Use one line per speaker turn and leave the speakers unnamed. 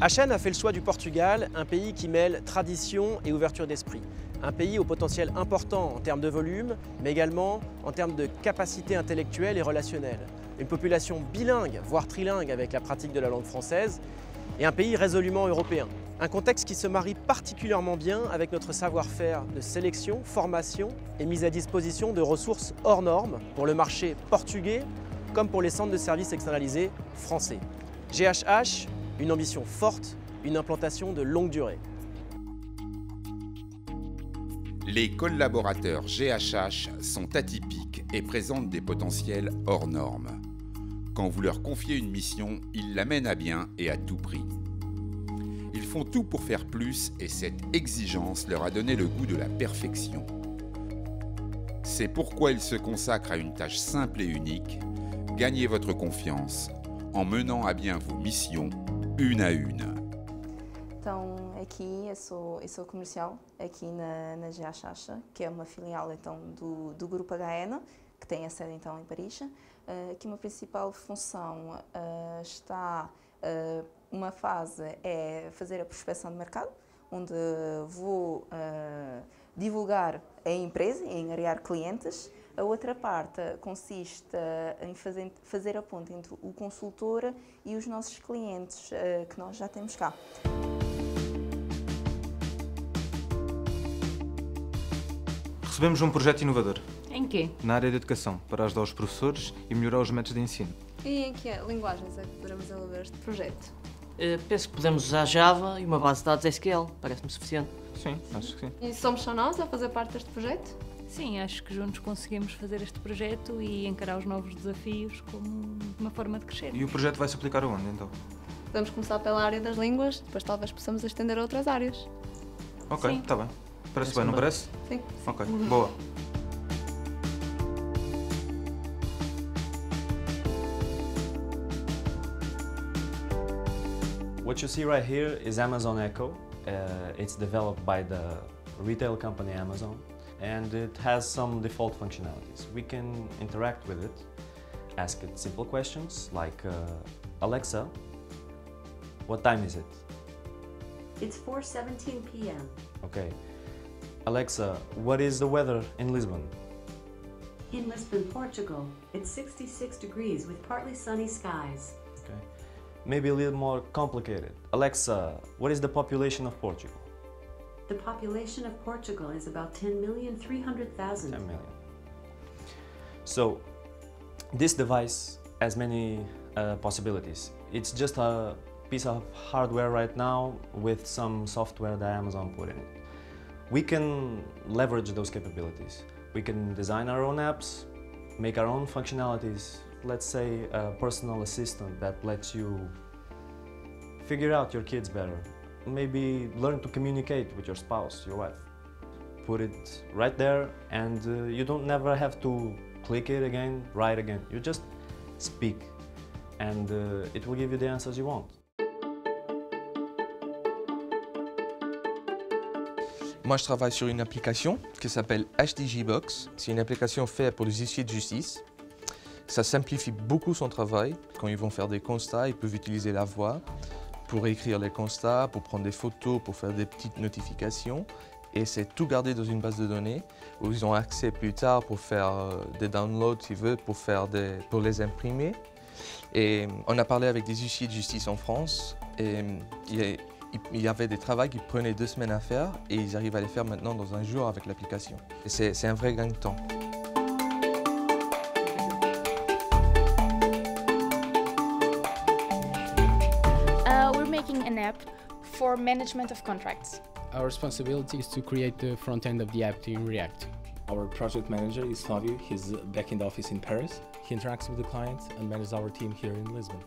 Hachan a fait le choix du Portugal, un pays qui mêle tradition et ouverture d'esprit. Un pays au potentiel important en termes de volume, mais également en termes de capacité intellectuelle et relationnelle. Une population bilingue, voire trilingue avec la pratique de la langue française, et un pays résolument européen. Un contexte qui se marie particulièrement bien avec notre savoir-faire de sélection, formation et mise à disposition de ressources hors normes pour le marché portugais comme pour les centres de services externalisés français. GHH, une ambition forte, une implantation de longue durée.
Les collaborateurs GHH sont atypiques et présentent des potentiels hors normes. Quand vous leur confiez une mission, ils la mènent à bien et à tout prix. Ils font tout pour faire plus et cette exigence leur a donné le goût de la perfection. C'est pourquoi ils se consacrent à une tâche simple et unique, gagner votre confiance en menant à bien vos missions une à une.
Então, aqui eu sou, eu sou comercial, aqui na, na GA Chacha, que é uma filial então, do, do Grupo HN, que tem a sede então em Paris. Uh, aqui uma principal função uh, está, uh, uma fase é fazer a prospecção de mercado, onde vou divulgar a empresa, em arear clientes. A outra parte consiste em fazer, fazer a ponte entre o consultor e os nossos clientes que nós já temos cá.
Recebemos um projeto inovador.
Em quê?
Na área da educação, para ajudar os professores e melhorar os métodos de ensino.
E em que linguagens é que poderemos desenvolver este projeto?
Uh, penso que podemos usar Java e uma base de dados SQL, parece-me suficiente.
Sim, acho que sim.
E somos só nós a fazer parte deste projeto?
Sim, acho que juntos conseguimos fazer este projeto e encarar os novos desafios como uma forma de crescer.
E o projeto vai se aplicar aonde então?
Podemos começar pela área das línguas, depois talvez possamos estender a outras áreas.
Ok, está bem. Parece bem, não parece?
Sim.
Ok, boa.
What you see right here is Amazon Echo. Uh, it's developed by the retail company Amazon and it has some default functionalities. We can interact with it, ask it simple questions like uh, Alexa, what time is it?
It's 4.17 p.m.
Okay. Alexa, what is the weather in Lisbon?
In Lisbon, Portugal, it's 66 degrees with partly sunny skies.
Okay. Maybe a little more complicated. Alexa, what is the population of Portugal?
The population of Portugal is about 10,300,000.
10 million. So, this device has many uh, possibilities. It's just a piece of hardware right now with some software that Amazon put in it. We can leverage those capabilities. We can design our own apps, make our own functionalities. Let's say a personal assistant that lets you figure out your kids better. Maybe learn to communicate with your spouse, your wife. Put it right there and uh, you don't never have to click it again, write again. You just speak and uh, it will give you the answers you want.
Moi, je travaille sur une application qui s'appelle HDG Box. C'est une application faite pour les huissiers de justice. Ça simplifie beaucoup son travail. Quand ils vont faire des constats, ils peuvent utiliser la voix pour écrire les constats, pour prendre des photos, pour faire des petites notifications. Et c'est tout gardé dans une base de données où ils ont accès plus tard pour faire euh, des downloads s'ils veulent, pour, faire des, pour les imprimer. Et on a parlé avec des huissiers de justice en France et il y avait des travaux qui prenaient deux semaines à faire et ils arrivent à les faire maintenant dans un jour avec l'application. Et c'est un vrai gain de temps.
For management of contracts.
Our responsibility is to create the front end of the app in React.
Our project manager is Fabio. He's back in the office in Paris. He interacts with the clients and manages our team here in Lisbon.